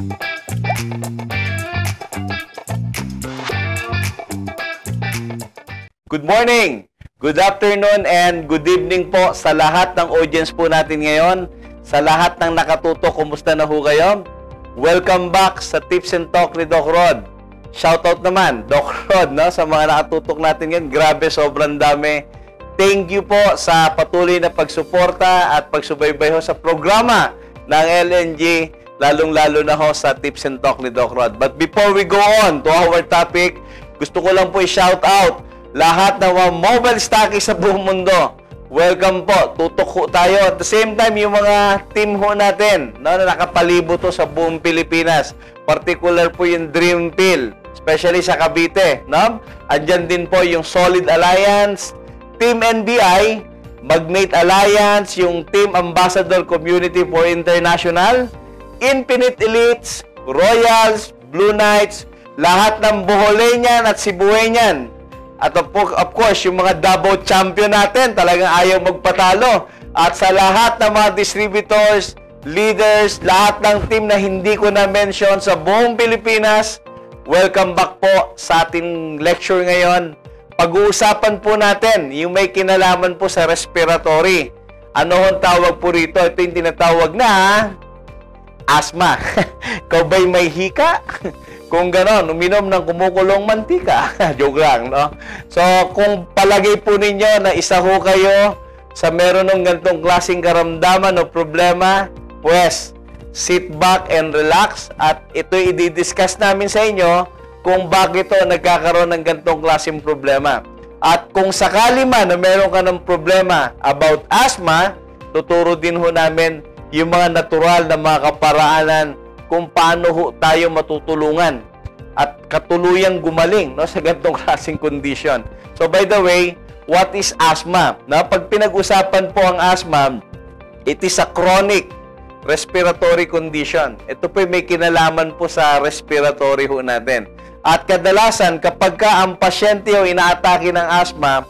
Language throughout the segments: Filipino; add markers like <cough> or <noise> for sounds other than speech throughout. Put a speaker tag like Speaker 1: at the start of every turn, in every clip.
Speaker 1: Good morning, good afternoon, and good evening po sa lahat ng audience po natin ngayon. Sa lahat ng nakatutok, kumusta na ho kayo? Welcome back sa Tips and Talk ni Doc Rod. Shoutout naman, <laughs> Doc Rod, no? sa mga nakatutok natin ngayon. Grabe, sobrang dami. Thank you po sa patuloy na pagsuporta at pagsubaybay ho sa programa ng LNG, lalong-lalo na ho sa Tips and Talk ni Doc Rod. But before we go on to our topic, gusto ko lang po i-shout out lahat ng mga mobile stockies sa buong mundo. Welcome po. Tutok tayo. At the same time, yung mga team ho natin no, na nakapalibo to sa buong Pilipinas. Particular po yung Dream Pill, especially sa Cavite. No? Andyan din po yung Solid Alliance, Team NBI, Magnate Alliance, yung Team Ambassador Community for International, Infinite Elites, Royals, Blue Knights, lahat ng Boholenian at Cebuenian at of, of course, yung mga Davao champion natin, talagang ayaw magpatalo. At sa lahat ng mga distributors, leaders, lahat ng team na hindi ko na-mention sa buong Pilipinas, welcome back po sa ating lecture ngayon. Pag-uusapan po natin yung may kinalaman po sa respiratory. Ano ang tawag po rito? Ito yung tinatawag na asthma. <laughs> Ikaw ba'y may hika? <laughs> Kung ganon, uminom ng kumukulong mantika. <laughs> Joke lang, no? So, kung palagay po ninyo na isa ho kayo sa meron ng gantong klaseng karamdaman o problema, pues, sit back and relax at ito i-discuss namin sa inyo kung bakit ito nagkakaroon ng gantong klaseng problema. At kung sakali man na meron ka ng problema about asthma, tuturo din ho namin yung mga natural na mga kaparaanan kung paano ho tayo matutulungan at katuluyang gumaling no, sa ganitong <laughs> klaseng condition. So by the way, what is asthma? Na pag pinag-usapan po ang asthma, it is a chronic respiratory condition. Ito po may kinalaman po sa respiratory ho natin. At kadalasan, kapag ka ang pasyente o inaatake ng asthma,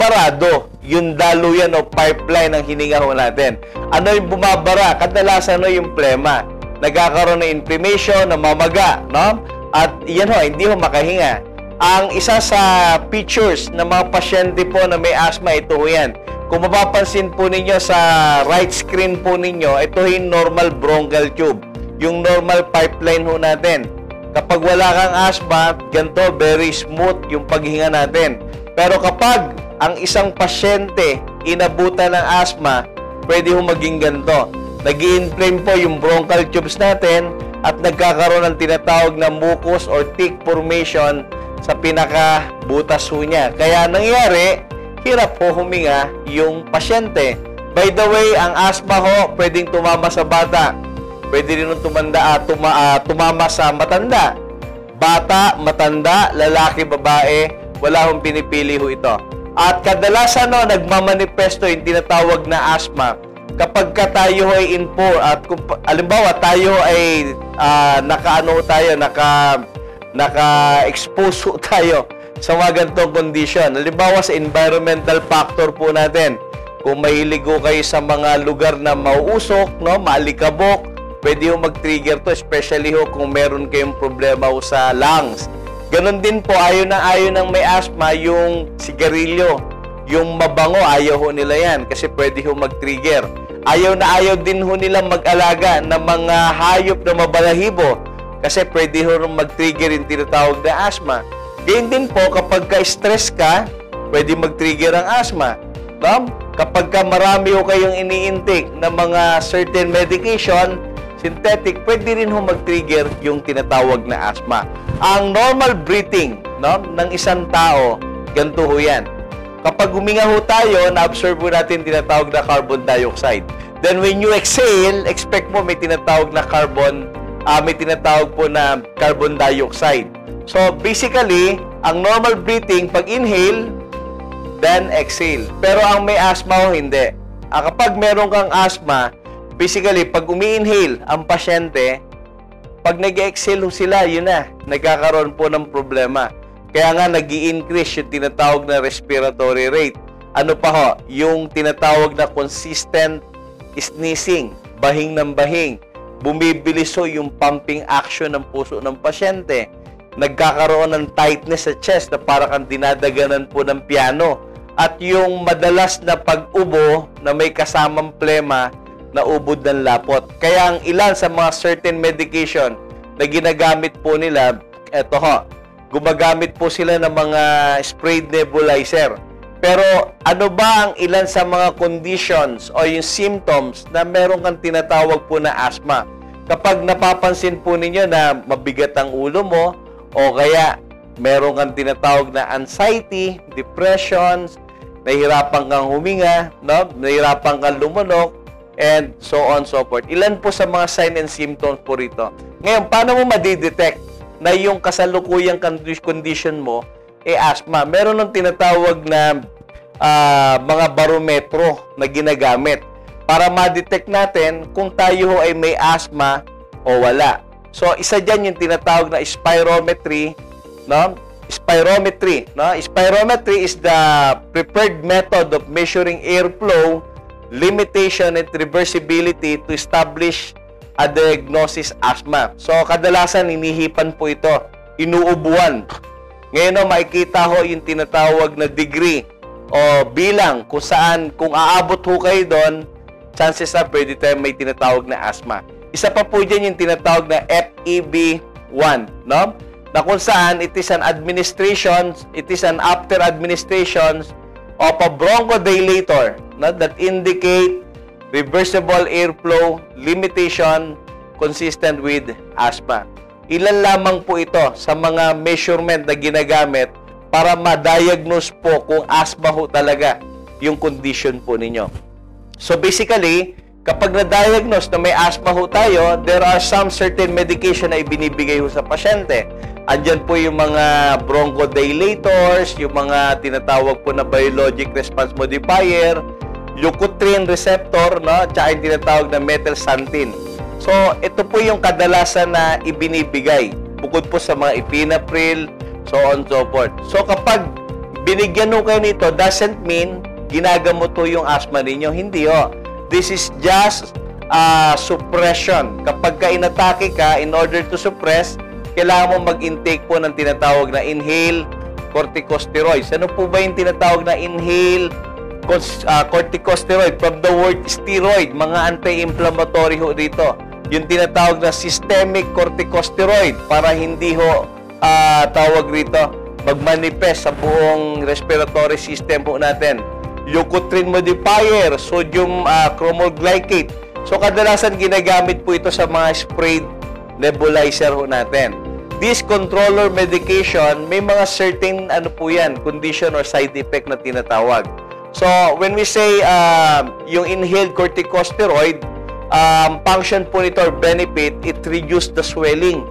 Speaker 1: barado yung daluyan o pipeline ng hininga ho natin. Ano yung bumabara? Kadalasan ano yung plema nagkakaroon ng inflammation, namamaga, no? At yan ho, hindi ho makahinga. Ang isa sa features ng mga pasyente po na may asthma, ito ho yan. Kung mapapansin po ninyo sa right screen po ninyo, ito yung normal bronchial tube. Yung normal pipeline ho natin. Kapag wala kang asthma, ganito, very smooth yung paghinga natin. Pero kapag ang isang pasyente inabutan ng asthma, pwede ho maging ganito nag inflame po yung bronchial tubes natin at nagkakaroon ng tinatawag na mucus or thick formation sa pinaka-butas ho niya. Kaya nangyari, hirap po huminga yung pasyente. By the way, ang asthma ho, pwedeng tumama sa bata. Pwede rin tumanda, uh, tuma, uh, tumama sa matanda. Bata, matanda, lalaki, babae, wala hong pinipili ho ito. At kadalasan no, nagmamanifesto yung tinatawag na asthma kapag ka tayo ay in poor at kung alimbawa tayo ay uh, nakaano tayo naka naka-expose <laughs> tayo sa mga ganitong condition. Halimbawa sa environmental factor po natin. Kung mahilig kayo sa mga lugar na mauusok, no, maalikabok, pwede ho mag-trigger to, especially ho kung meron kayong problema ho sa lungs. Ganon din po, ayon na ayon ng may asthma, yung sigarilyo, yung mabango, ayaw ho nila yan kasi pwede ho mag-trigger. Ayaw na ayaw din ho nilang mag-alaga ng mga hayop na mabalahibo kasi pwede ho mag-trigger yung tinatawag na asthma. Gayun din po, kapag ka-stress ka, pwede mag-trigger ang asthma. Tom? Kapag ka marami ho kayong ini-intake ng mga certain medication, synthetic, pwede rin ho mag-trigger yung tinatawag na asthma. Ang normal breathing no, ng isang tao, ganito ho yan. Kapag huminga ho tayo, na-absorb po natin tinatawag na carbon dioxide. Then when you exhale, expect mo may tinatawag na carbon, uh, may tinatawag po na carbon dioxide. So basically, ang normal breathing, pag inhale, then exhale. Pero ang may asthma ho, hindi. Uh, kapag meron kang asthma, basically, pag umi-inhale ang pasyente, pag nag-exhale sila, yun na, nagkakaroon po ng problema. Kaya nga nag increase yung tinatawag na respiratory rate. Ano pa ho? Yung tinatawag na consistent sneezing, bahing ng bahing. bumibilis ho yung pumping action ng puso ng pasyente. Nagkakaroon ng tightness sa chest na para kang dinadaganan po ng piano. At yung madalas na pag-ubo na may kasamang plema na ubod ng lapot. Kaya ang ilan sa mga certain medication na ginagamit po nila, eto ho, gumagamit po sila ng mga sprayed nebulizer. Pero ano ba ang ilan sa mga conditions o yung symptoms na meron kang tinatawag po na asthma? Kapag napapansin po ninyo na mabigat ang ulo mo o kaya meron kang tinatawag na anxiety, depression, nahihirapan kang huminga, no? nahihirapan kang lumunok, and so on so forth. Ilan po sa mga sign and symptoms po rito. Ngayon, paano mo madidetect na yung kasalukuyang condition mo eh asthma? Meron ng tinatawag na uh, mga barometro na ginagamit para ma-detect natin kung tayo ay may asthma o wala. So, isa dyan yung tinatawag na spirometry, no? Spirometry, no? Spirometry is the preferred method of measuring airflow, limitation, and reversibility to establish a diagnosis asthma. So, kadalasan inihipan po ito, inuubuan. Ngayon, no, makikita ho yung tinatawag na degree o bilang kung saan, kung aabot ho kayo doon, chances are pwede tayo may tinatawag na asthma. Isa pa po dyan yung tinatawag na FEB1, no? Na kung saan it is an administration, it is an after administration of a bronchodilator no? that indicate reversible airflow limitation consistent with asthma. Ilan lamang po ito sa mga measurement na ginagamit para ma-diagnose po kung asthma ho talaga yung condition po ninyo. So basically, kapag na-diagnose na may asthma ho tayo, there are some certain medication na ibinibigay ho sa pasyente. Andyan po yung mga bronchodilators, yung mga tinatawag po na biologic response modifier, leukotriene receptor, no? tsaka yung tinatawag na methylxanthine. So, ito po yung kadalasan na ibinibigay bukod po sa mga epinapril, so on so forth. So, kapag binigyan nyo kayo nito, doesn't mean ginagamot to yung asthma ninyo. Hindi ho. This is just uh, suppression. Kapag ka inatake ka, in order to suppress, kailangan mo mag-intake po ng tinatawag na inhale corticosteroids. Ano po ba yung tinatawag na inhale uh, corticosteroid? From the word steroid, mga anti-inflammatory ho dito. Yung tinatawag na systemic corticosteroid para hindi ho uh, tawag rito magmanifest sa buong respiratory system po natin leukotriene modifier, sodium uh, chromoglycate. So kadalasan ginagamit po ito sa mga sprayed nebulizer ho natin. This controller medication, may mga certain ano po yan, condition or side effect na tinatawag. So when we say uh, yung inhaled corticosteroid, um, function po nito or benefit, it reduce the swelling.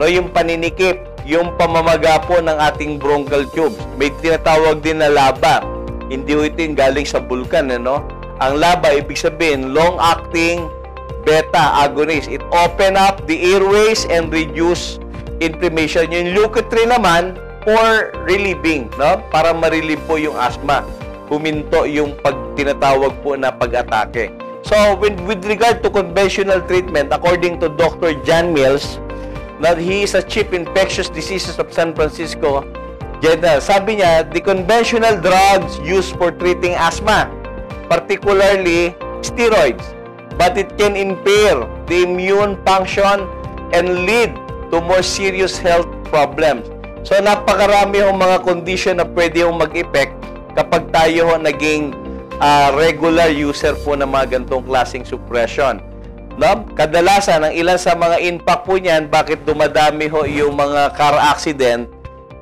Speaker 1: No, yung paninikip, yung pamamaga po ng ating bronchial tubes. May tinatawag din na laba hindi ho ito galing sa bulkan, ano? Ang LABA, ibig sabihin, long-acting beta agonist. It open up the airways and reduce inflammation. Yung leukotriene naman, for relieving, no? Para ma-relieve po yung asthma. Huminto yung pag tinatawag po na pag-atake. So, with, regard to conventional treatment, according to Dr. John Mills, that he is a chief infectious diseases of San Francisco, General, sabi niya, the conventional drugs used for treating asthma, particularly steroids, but it can impair the immune function and lead to more serious health problems. So napakarami yung mga condition na pwede yung mag-effect kapag tayo naging uh, regular user po ng mga gantong klaseng suppression. No? Kadalasan, ang ilan sa mga impact po niyan, bakit dumadami ho yung mga car accident,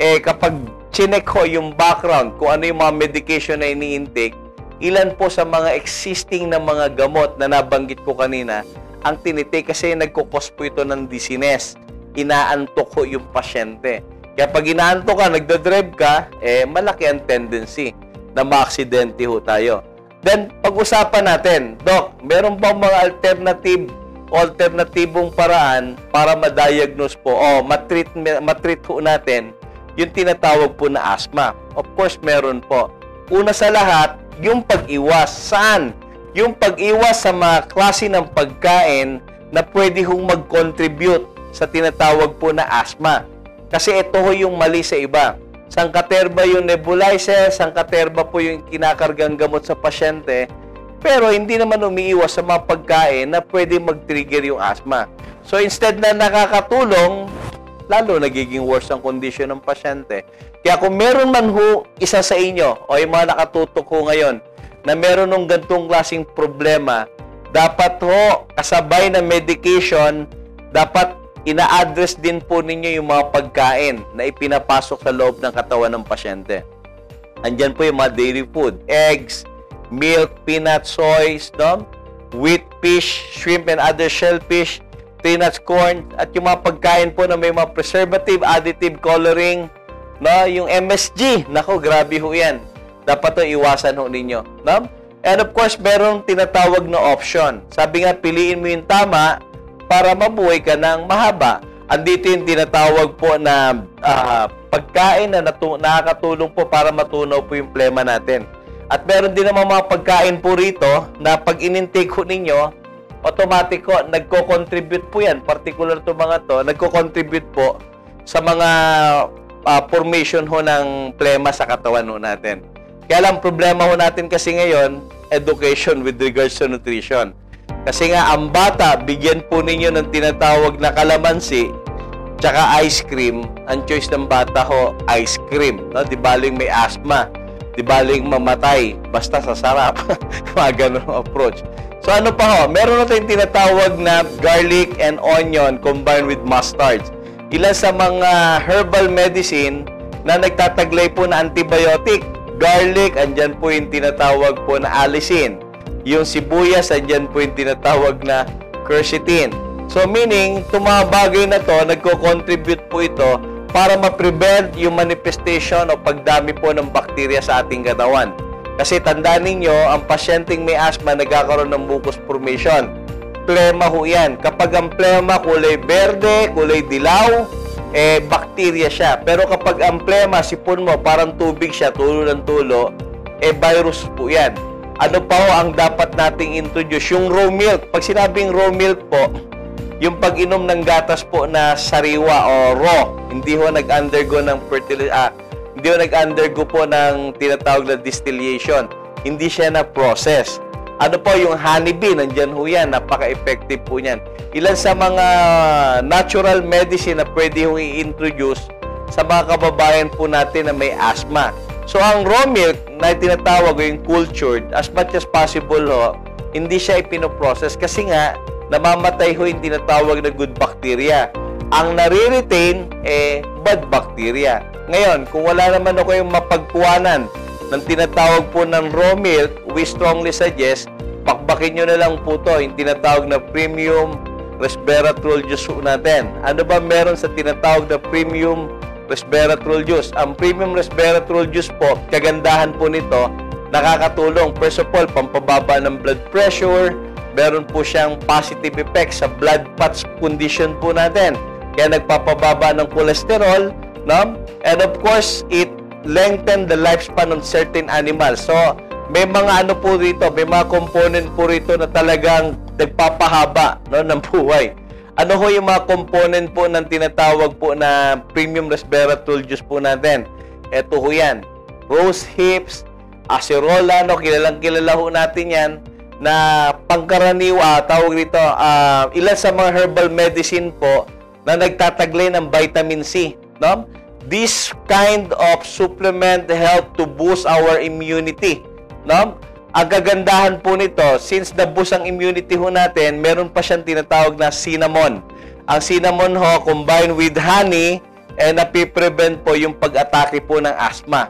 Speaker 1: eh kapag chinek ko yung background, kung ano yung mga medication na ini-intake, ilan po sa mga existing na mga gamot na nabanggit ko kanina, ang tinitake kasi nagkukos po ito ng dizziness. Inaantok ko yung pasyente. Kaya pag inaantok ka, nagdadrive ka, eh malaki ang tendency na ma-aksidente ho tayo. Then, pag-usapan natin, Doc, meron bang mga alternative alternatibong paraan para ma-diagnose po o matreat, matreat ho natin yung tinatawag po na asthma. Of course, meron po. Una sa lahat, yung pag-iwas. Saan? Yung pag-iwas sa mga klase ng pagkain na pwede hong mag-contribute sa tinatawag po na asthma. Kasi ito ho yung mali sa iba. Sangkaterba yung nebulizer, sangkaterba po yung kinakargang gamot sa pasyente, pero hindi naman umiiwas sa mga pagkain na pwede mag-trigger yung asthma. So instead na nakakatulong, lalo nagiging worse ang kondisyon ng pasyente. Kaya kung meron man ho isa sa inyo o yung mga nakatutok ho ngayon na meron ng gantong klaseng problema, dapat ho kasabay ng medication, dapat ina-address din po ninyo yung mga pagkain na ipinapasok sa loob ng katawan ng pasyente. Andyan po yung mga dairy food, eggs, milk, peanut, soy, no? wheat fish, shrimp and other shellfish, peanuts, corn, at yung mga pagkain po na may mga preservative, additive, coloring, no? yung MSG, nako, grabe ho yan. Dapat to iwasan ho ninyo. No? And of course, merong tinatawag na option. Sabi nga, piliin mo yung tama para mabuhay ka ng mahaba. Andito yung tinatawag po na uh, pagkain na natu- nakakatulong po para matunaw po yung plema natin. At meron din naman mga pagkain po rito na pag inintake ho ninyo, automatic ko, nagko-contribute po yan, particular to mga to, nagko-contribute po sa mga uh, formation ho ng plema sa katawan ho natin. Kaya lang problema ho natin kasi ngayon, education with regards to nutrition. Kasi nga, ang bata, bigyan po ninyo ng tinatawag na kalamansi, tsaka ice cream. Ang choice ng bata ho, ice cream. No? Di baling may asthma di baling mamatay basta sa sarap. <laughs> Mga ganun approach. So ano pa ho? Meron na tayong tinatawag na garlic and onion combined with mustard. Ilan sa mga herbal medicine na nagtataglay po na antibiotic. Garlic, andyan po yung tinatawag po na allicin. Yung sibuyas, andyan po yung tinatawag na quercetin. So meaning, itong mga bagay na to, nagko-contribute po ito para ma-prevent yung manifestation o pagdami po ng bakterya sa ating katawan. Kasi tandaan ninyo, ang pasyenteng may asthma nagkakaroon ng mucus formation. Plema ho yan. Kapag ang plema kulay berde, kulay dilaw, eh, bakterya siya. Pero kapag ang plema, sipon mo, parang tubig siya, tulo ng tulo, eh, virus po yan. Ano pa ho ang dapat nating introduce? Yung raw milk. Pag sinabing raw milk po, yung pag-inom ng gatas po na sariwa o raw, hindi ho nag-undergo ng fertility, ah, hindi ho nag-undergo po ng tinatawag na distillation. Hindi siya na process. Ano po yung honeybee, nandyan ho yan, napaka-effective po niyan. Ilan sa mga natural medicine na pwede ho i-introduce sa mga kababayan po natin na may asthma. So, ang raw milk na tinatawag yung cultured, as much as possible ho, hindi siya ipinoprocess kasi nga, namamatay ho yung tinatawag na good bacteria. Ang nare-retain, eh, bad bacteria. Ngayon, kung wala naman ako yung mapagkuhanan ng tinatawag po ng raw milk, we strongly suggest, pakbakin nyo na lang po to, yung tinatawag na premium resveratrol juice natin. Ano ba meron sa tinatawag na premium resveratrol juice? Ang premium resveratrol juice po, kagandahan po nito, nakakatulong. First of all, pampababa ng blood pressure, meron po siyang positive effect sa blood patch condition po natin. Kaya nagpapababa ng cholesterol, no? And of course, it lengthen the lifespan of certain animals. So, may mga ano po rito, may mga component po rito na talagang nagpapahaba no, ng buhay. Ano ho yung mga component po ng tinatawag po na premium resveratrol juice po natin? Ito ho yan. Rose hips, acerola, no, kilalang kilala ho natin yan na pangkaraniwa, tawag dito, uh, ilan sa mga herbal medicine po na nagtataglay ng vitamin C. No? This kind of supplement help to boost our immunity. No? Ang kagandahan po nito, since na-boost ang immunity ho natin, meron pa siyang tinatawag na cinnamon. Ang cinnamon ho, combined with honey, eh napiprevent po yung pag-atake po ng asthma.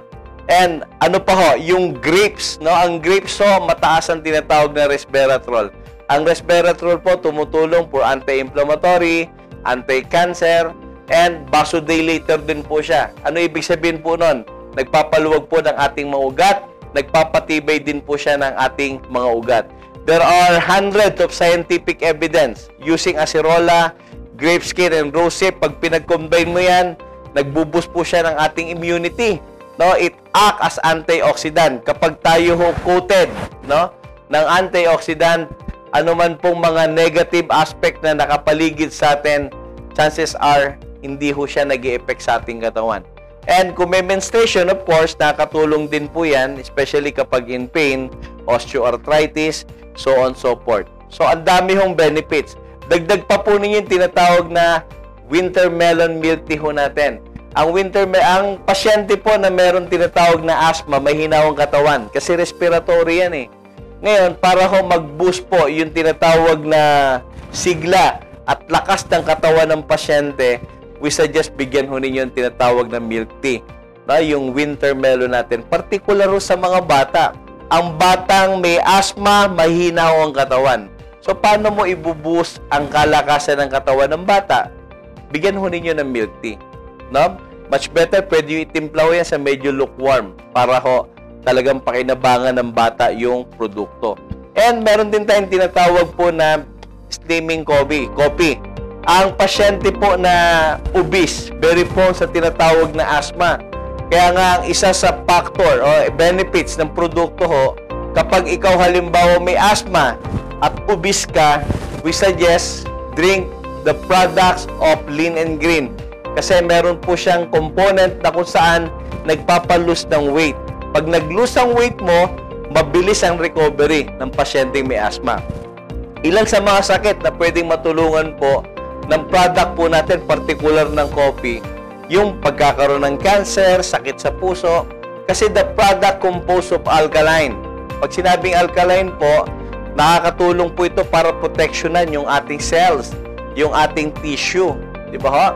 Speaker 1: And ano pa ho, yung grapes, no? Ang grapes ho, mataas ang tinatawag na resveratrol. Ang resveratrol po tumutulong for anti-inflammatory, anti-cancer, and vasodilator din po siya. Ano ibig sabihin po nun? Nagpapaluwag po ng ating mga ugat, nagpapatibay din po siya ng ating mga ugat. There are hundreds of scientific evidence using acerola, grape skin, and rosehip. Pag pinag-combine mo yan, nagbuboost po siya ng ating immunity no it act as antioxidant kapag tayo ho coated no ng antioxidant ano man pong mga negative aspect na nakapaligid sa atin, chances are, hindi ho siya nag effect sa ating katawan. And kung may menstruation, of course, nakatulong din po yan, especially kapag in pain, osteoarthritis, so on so forth. So, ang dami hong benefits. Dagdag pa po ninyo yung tinatawag na winter melon milk tea ho natin. Ang winter ang pasyente po na meron tinatawag na asthma, may hinawang katawan kasi respiratory yan eh. Ngayon, para ho mag-boost po yung tinatawag na sigla at lakas ng katawan ng pasyente, we suggest bigyan ho ninyo yung tinatawag na milk tea. No, yung winter melon natin, particular sa mga bata. Ang batang may asthma, mahina ho ang katawan. So, paano mo ibuboost ang kalakasan ng katawan ng bata? Bigyan ho ninyo ng milk tea. No? Much better, pwede yung itimpla ho yan sa medyo lukewarm para ho talagang pakinabangan ng bata yung produkto. And meron din tayong tinatawag po na steaming coffee. coffee. Ang pasyente po na obese, very prone sa tinatawag na asthma. Kaya nga ang isa sa factor o benefits ng produkto ho, kapag ikaw halimbawa may asthma at obese ka, we suggest drink the products of Lean and Green. Kasi meron po siyang component na kung saan nagpapalus ng weight. Pag nag-lose ang weight mo, mabilis ang recovery ng pasyenteng may asthma. Ilan sa mga sakit na pwedeng matulungan po ng product po natin, particular ng coffee, yung pagkakaroon ng cancer, sakit sa puso, kasi the product composed of alkaline. Pag sinabing alkaline po, nakakatulong po ito para protectionan yung ating cells, yung ating tissue. Di ba ho?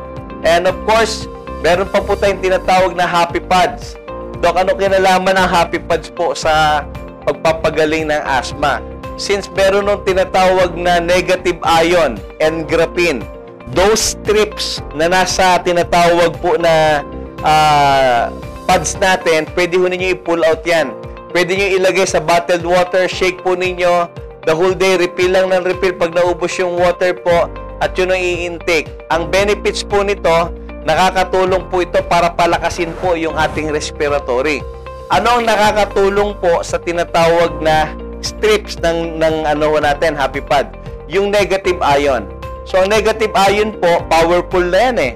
Speaker 1: And of course, meron pa po tayong tinatawag na happy pads. Dok, ano kinalaman ng happy pads po sa pagpapagaling ng asthma? Since meron nung tinatawag na negative ion and graphene, those strips na nasa tinatawag po na uh, pads natin, pwede ho ninyo i-pull out yan. Pwede nyo ilagay sa bottled water, shake po ninyo, the whole day, refill lang ng refill pag naubos yung water po, at yun ang i-intake. Ang benefits po nito, Nakakatulong po ito para palakasin po yung ating respiratory. Ano ang nakakatulong po sa tinatawag na strips ng, ng ano natin, happy pad? Yung negative ion. So, negative ion po, powerful na yan eh.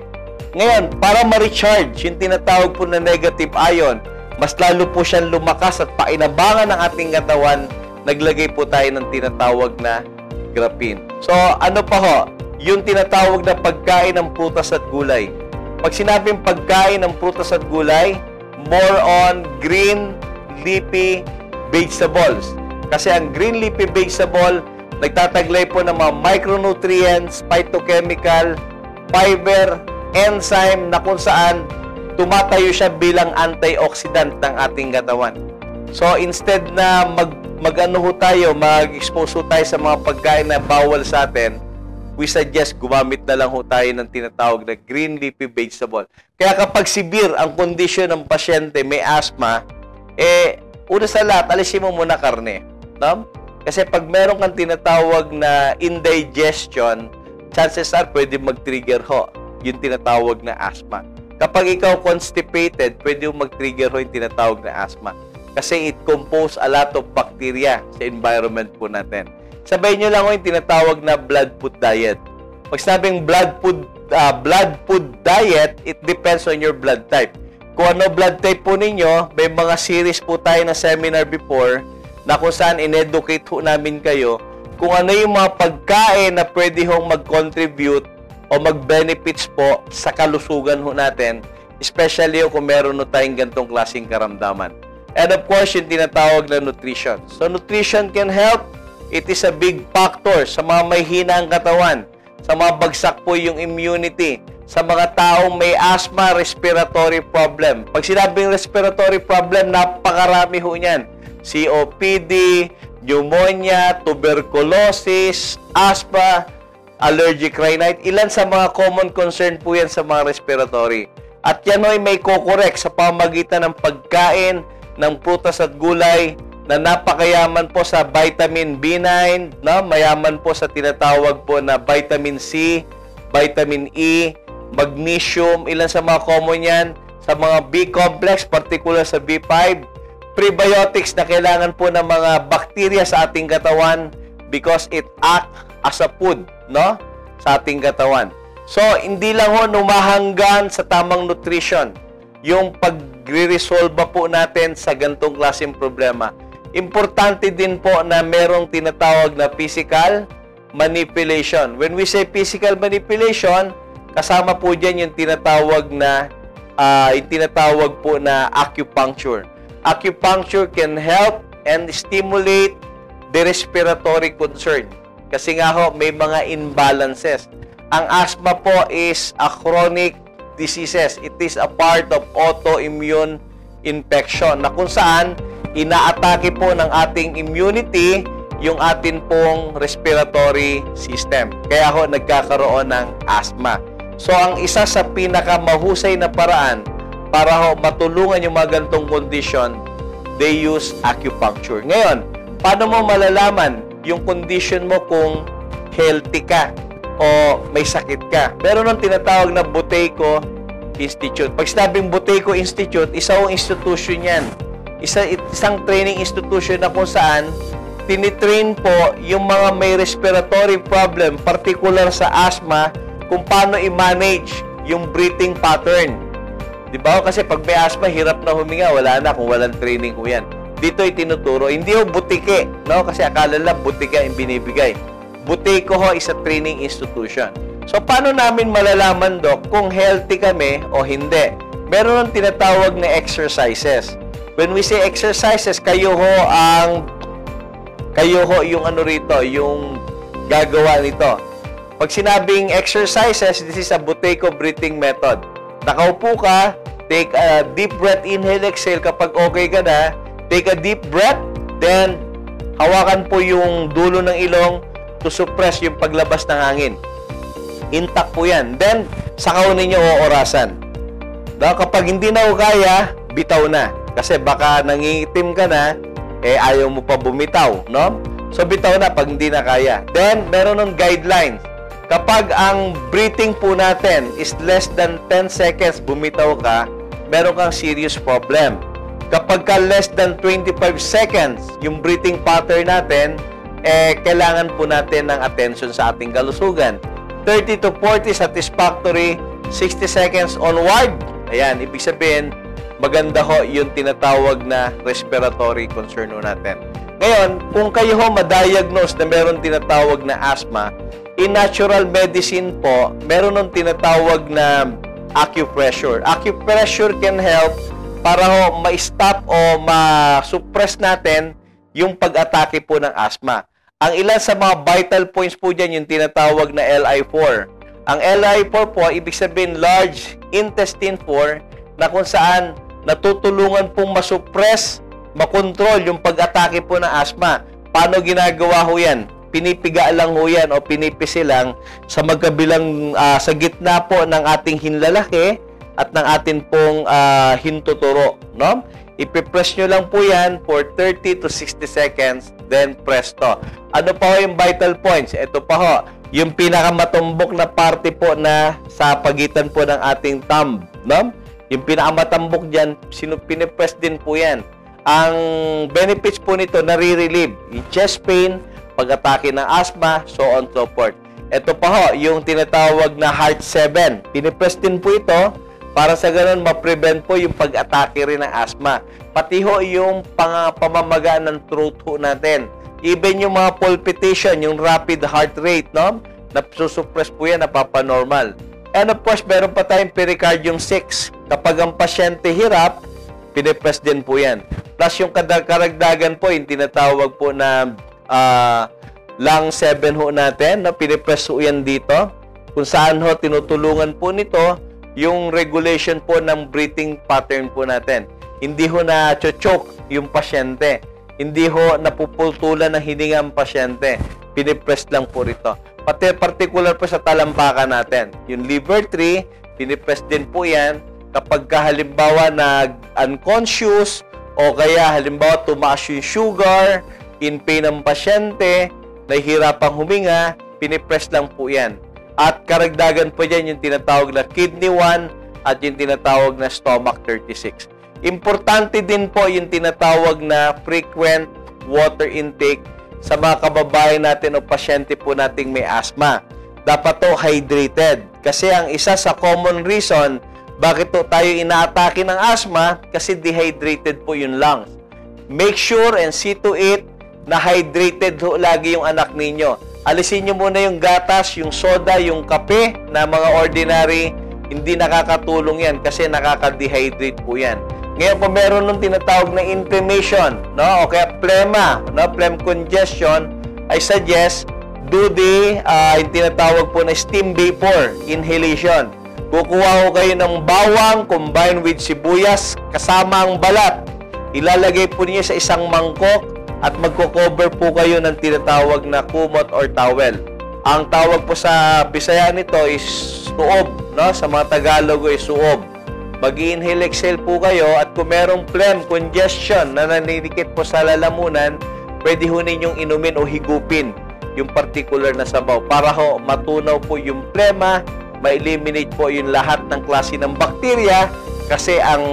Speaker 1: Ngayon, para ma-recharge yung tinatawag po na negative ion, mas lalo po siyang lumakas at painabangan ng ating katawan, naglagay po tayo ng tinatawag na graphene. So, ano pa ho? Yung tinatawag na pagkain ng prutas at gulay. Pag sinabing pagkain ng prutas at gulay, more on green leafy vegetables. Kasi ang green leafy vegetable, nagtataglay po ng mga micronutrients, phytochemical, fiber, enzyme na kung saan tumatayo siya bilang antioxidant ng ating katawan. So instead na mag mag-ano ho tayo, mag-expose ho tayo sa mga pagkain na bawal sa atin, we suggest gumamit na lang ho tayo ng tinatawag na green leafy vegetable. Kaya kapag severe ang kondisyon ng pasyente may asthma, eh, una sa lahat, alisin mo muna karne. No? Kasi pag meron kang tinatawag na indigestion, chances are pwede mag-trigger ho yung tinatawag na asthma. Kapag ikaw constipated, pwede yung mag-trigger ho yung tinatawag na asthma. Kasi it compose a lot of bacteria sa environment po natin. Sabay nyo lang yung tinatawag na blood food diet. Pag sabing blood food, uh, blood food diet, it depends on your blood type. Kung ano blood type po ninyo, may mga series po tayo na seminar before na kung saan in-educate ho namin kayo kung ano yung mga pagkain na pwede hong mag-contribute o mag-benefits po sa kalusugan ho natin, especially kung meron no tayong gantong klaseng karamdaman. And of course, yung tinatawag na nutrition. So, nutrition can help It is a big factor sa mga may hina ang katawan, sa mga bagsak po yung immunity, sa mga taong may asthma, respiratory problem. Pag sinabing respiratory problem, napakarami ho niyan. COPD, pneumonia, tuberculosis, asthma, allergic rhinitis. Ilan sa mga common concern po yan sa mga respiratory. At yan ay may kokorek sa pamagitan ng pagkain ng prutas at gulay na napakayaman po sa vitamin B9, no? mayaman po sa tinatawag po na vitamin C, vitamin E, magnesium, ilan sa mga common yan, sa mga B-complex, particular sa B5, prebiotics na kailangan po ng mga bakterya sa ating katawan, because it act as a food, no? Sa ating katawan. So, hindi lang ho numahanggan sa tamang nutrition yung pagre-resolve po natin sa gantong klaseng problema. Importante din po na merong tinatawag na physical manipulation. When we say physical manipulation, kasama po dyan yung tinatawag na uh, yung tinatawag po na acupuncture. Acupuncture can help and stimulate the respiratory concern. Kasi nga ho, may mga imbalances. Ang asthma po is a chronic diseases. It is a part of autoimmune infection na kung saan inaatake po ng ating immunity yung atin pong respiratory system. Kaya ho nagkakaroon ng asthma. So ang isa sa pinakamahusay na paraan para ho matulungan yung mga ganitong condition, they use acupuncture. Ngayon, paano mo malalaman yung condition mo kung healthy ka o may sakit ka? Meron ng tinatawag na Buteco Institute. Pag sinabing Buteco Institute, isang institution yan. Isa, isang training institution na kung saan tinitrain po yung mga may respiratory problem, particular sa asthma, kung paano i-manage yung breathing pattern. Di ba? Kasi pag may asthma, hirap na huminga. Wala na kung walang training ko yan. Dito ay tinuturo. Hindi ho butike, no? Kasi akala lang butike ang binibigay. Butiko ho is a training institution. So, paano namin malalaman, Dok, kung healthy kami o hindi? Meron ng tinatawag na exercises. When we say exercises, kayo ho ang kayo ho yung ano rito, yung gagawa nito. Pag sinabing exercises, this is a Buteco breathing method. Nakaupo ka, take a deep breath, inhale, exhale. Kapag okay ka na, take a deep breath, then hawakan po yung dulo ng ilong to suppress yung paglabas ng hangin. Intact po yan. Then, sakaw ninyo orasan. Dahil kapag hindi na o kaya, bitaw na. Kasi baka nangingitim ka na, eh ayaw mo pa bumitaw, no? So bitaw na pag hindi na kaya. Then meron ng guidelines. Kapag ang breathing po natin is less than 10 seconds bumitaw ka, meron kang serious problem. Kapag ka less than 25 seconds yung breathing pattern natin, eh kailangan po natin ng attention sa ating kalusugan. 30 to 40 satisfactory, 60 seconds onward. Ayan, ibig sabihin, maganda ho yung tinatawag na respiratory concern natin. Ngayon, kung kayo ho ma-diagnose na meron tinatawag na asthma, in natural medicine po, meron ng tinatawag na acupressure. Acupressure can help para ho ma-stop o ma-suppress natin yung pag-atake po ng asthma. Ang ilan sa mga vital points po dyan, yung tinatawag na LI4. Ang LI4 po, ibig sabihin large intestine 4, na kung saan natutulungan pong masuppress, makontrol yung pag-atake po ng asthma. Paano ginagawa ho yan? Pinipiga lang ho yan o pinipisi lang sa magkabilang uh, sa gitna po ng ating hinlalaki at ng atin pong uh, hintuturo. No? Ipipress nyo lang po yan for 30 to 60 seconds, then presto. Ano pa ho yung vital points? Ito pa ho, yung pinakamatumbok na parte po na sa pagitan po ng ating thumb. No? Yung pinakamatambok dyan, sino, pinipress din po yan. Ang benefits po nito, nare-relieve. Chest pain, pag-atake ng asthma, so on so forth. Ito pa ho, yung tinatawag na Heart 7. Pinipress din po ito para sa ganun ma-prevent po yung pag-atake rin ng asthma. Pati ho yung pang pamamaga ng throat ho natin. Even yung mga palpitation, yung rapid heart rate, no? Nasusuppress po yan, napapanormal. And of course, meron pa tayong pericardium 6. Kapag ang pasyente hirap, pinipress din po yan. Plus yung karagdagan po, yung tinatawag po na uh, lung 7 ho natin, na pinipress ho yan dito. Kung saan ho tinutulungan po nito yung regulation po ng breathing pattern po natin. Hindi ho na choke yung pasyente. Hindi ho napupultulan ng hininga ang pasyente. Pinipress lang po rito. Pati particular po sa talampakan natin. Yung liver tree, pinipress din po yan kapag ka halimbawa nag-unconscious o kaya halimbawa tumaas yung sugar, in pain ng pasyente, nahihirapang huminga, pinipress lang po yan. At karagdagan po dyan yung tinatawag na kidney 1 at yung tinatawag na stomach 36. Importante din po yung tinatawag na frequent water intake sa mga kababayan natin o pasyente po nating may asthma. Dapat to hydrated. Kasi ang isa sa common reason bakit to tayo inaatake ng asthma kasi dehydrated po yung lungs. Make sure and see to it na hydrated ho lagi yung anak ninyo. Alisin nyo muna yung gatas, yung soda, yung kape na mga ordinary. Hindi nakakatulong yan kasi nakaka-dehydrate po yan. Ngayon po meron nung tinatawag na inflammation, no? O kaya plema, no? Phlegm congestion, I suggest do the uh, yung tinatawag po na steam vapor inhalation. Kukuha ko kayo ng bawang combined with sibuyas kasama ang balat. Ilalagay po niyo sa isang mangkok at magko-cover po kayo ng tinatawag na kumot or towel. Ang tawag po sa Bisaya nito is suob, no? Sa mga Tagalog is suob. mag inhale exhale po kayo at kung merong phlegm congestion na naninikit po sa lalamunan, pwede ho ninyong inumin o higupin yung particular na sabaw para ho matunaw po yung plema, ma-eliminate po yung lahat ng klase ng bakterya kasi ang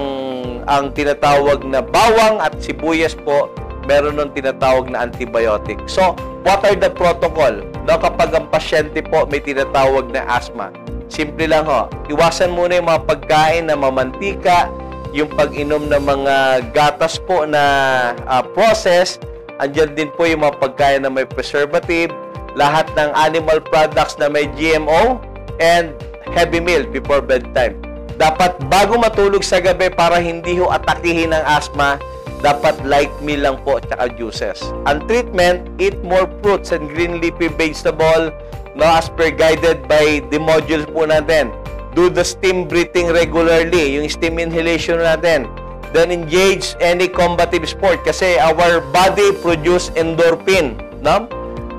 Speaker 1: ang tinatawag na bawang at sibuyas po meron nung tinatawag na antibiotic. So, what are the protocol? No, kapag ang pasyente po may tinatawag na asthma. Simple lang ho. Iwasan muna yung mga pagkain na mamantika, yung pag-inom ng mga gatas po na uh, process, Andiyan din po yung mga pagkain na may preservative, lahat ng animal products na may GMO, and heavy meal before bedtime. Dapat bago matulog sa gabi para hindi ho atakihin ng asthma, dapat light meal lang po at juices. Ang treatment, eat more fruits and green leafy vegetable no, as per guided by the modules po natin. Do the steam breathing regularly, yung steam inhalation natin then engage any combative sport kasi our body produce endorphin, no?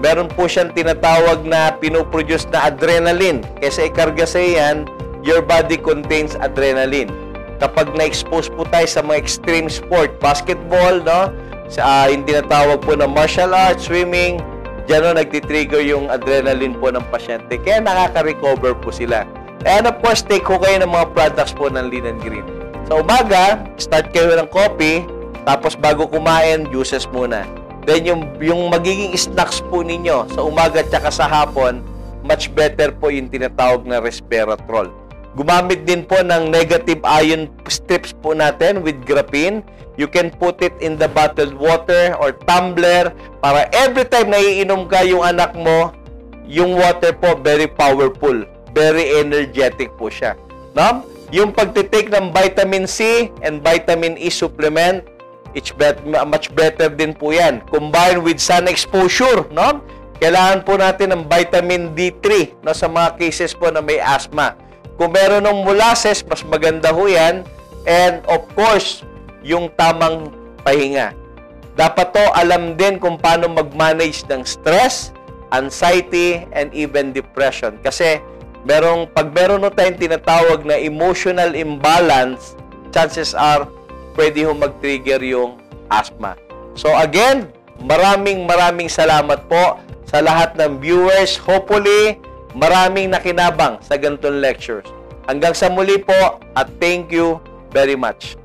Speaker 1: Meron po siyang tinatawag na pinoproduce na adrenaline. Kasi ikarga sa yan, your body contains adrenaline. Kapag na-expose po tayo sa mga extreme sport, basketball, no? Sa uh, yung tinatawag po na martial arts, swimming, diyan no, nagtitrigger yung adrenaline po ng pasyente. Kaya nakaka-recover po sila. And of course, take ko kayo ng mga products po ng and Green. Sa umaga, start kayo ng coffee, tapos bago kumain, juices muna. Then yung, yung magiging snacks po ninyo sa umaga at sa hapon, much better po yung tinatawag na resveratrol. Gumamit din po ng negative ion strips po natin with graphene. You can put it in the bottled water or tumbler para every time na iinom ka yung anak mo, yung water po very powerful, very energetic po siya. No? Yung pagtitake ng vitamin C and vitamin E supplement, it's bet, much better din po yan. Combined with sun exposure, no? Kailangan po natin ng vitamin D3 no, sa mga cases po na may asthma. Kung meron ng molasses, mas maganda ho yan. And of course, yung tamang pahinga. Dapat to alam din kung paano mag-manage ng stress, anxiety, and even depression. Kasi merong, pag meron no tayong tinatawag na emotional imbalance, chances are pwede ho mag-trigger yung asthma. So again, maraming maraming salamat po sa lahat ng viewers. Hopefully, maraming nakinabang sa ganitong lectures. Hanggang sa muli po at thank you very much.